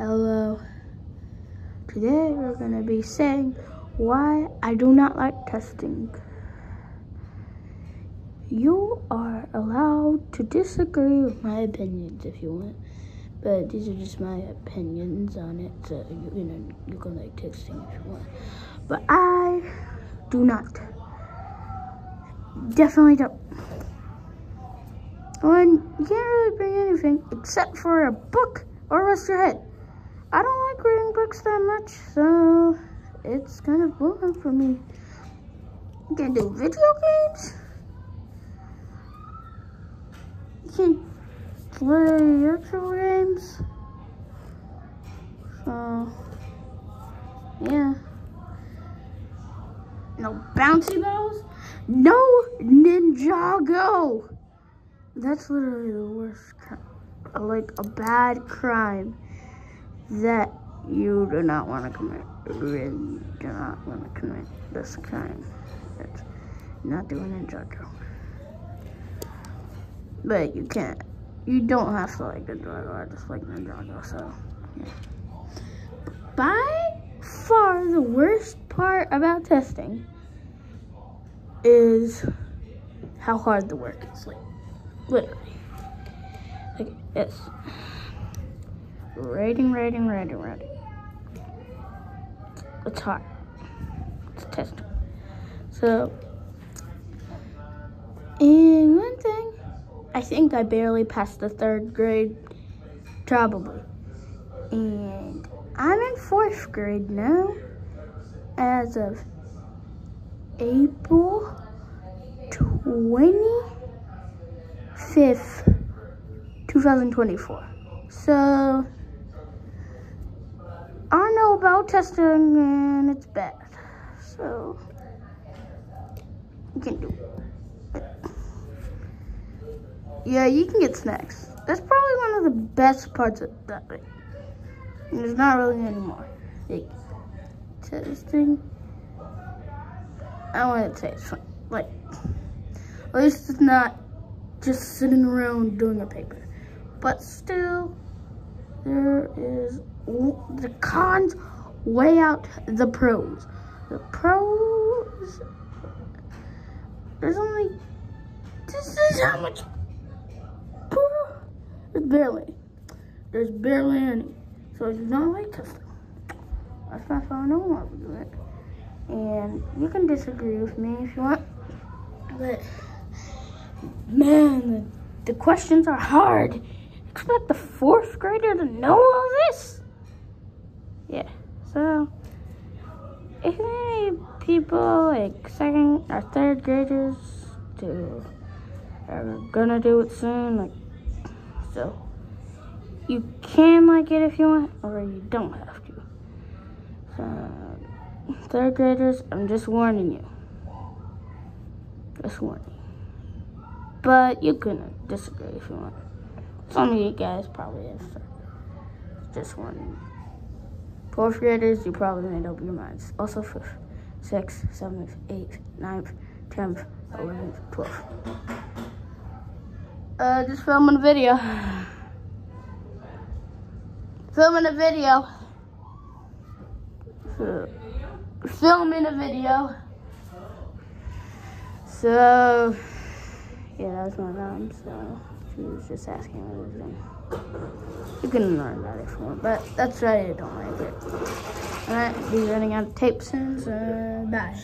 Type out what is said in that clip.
Hello. Today we're going to be saying why I do not like testing. You are allowed to disagree with my opinions if you want, but these are just my opinions on it. So you, you know you can like testing if you want, but I do not. Definitely don't. And you can't really bring anything except for a book or rest your head. I don't like reading books that much, so it's kind of boring for me. You can do video games. You can play virtual games. So, yeah. No bouncy balls. No Ninjago. That's literally the worst, like a bad crime that you do not want to commit. Really do not want to commit this crime. That's not doing a JoJo. But you can't. You don't have to like Ninjago. I just like Ninjago, so yeah. By far the worst part about testing is how hard the work is. Like literally. Like this. Writing, writing, writing, writing. It's hard. It's test. So, and one thing, I think I barely passed the third grade, probably. And I'm in fourth grade now, as of April 25th, 2024. So, about testing and it's bad. So, you can do it. Yeah, you can get snacks. That's probably one of the best parts of that thing. There's not really any more. Like, testing. I want to say it's fun. Like, at least it's not just sitting around doing a paper. But still, there is the cons weigh out the pros. The pros, there's only, this is how much, there's barely, there's barely any. So I do not like testing. That's my phone, I don't want to do it. And you can disagree with me if you want, but man, the questions are hard expect the fourth grader to know all this? Yeah, so if any people like second or third graders to are gonna do it soon, like so you can like it if you want, or you don't have to. So third graders, I'm just warning you. Just warning. But you can disagree if you want. Some of you guys probably have just one. Fourth graders, you probably made up your minds. Also fifth, sixth, seventh, eighth, ninth, tenth, eleventh, twelfth. Uh, just filming a video. filming a video. Filming a video. So, yeah, that was my mom, so. She was just asking everything. You can learn that if you want, but that's why I don't like it. Alright, be running out of tape soon, so bye.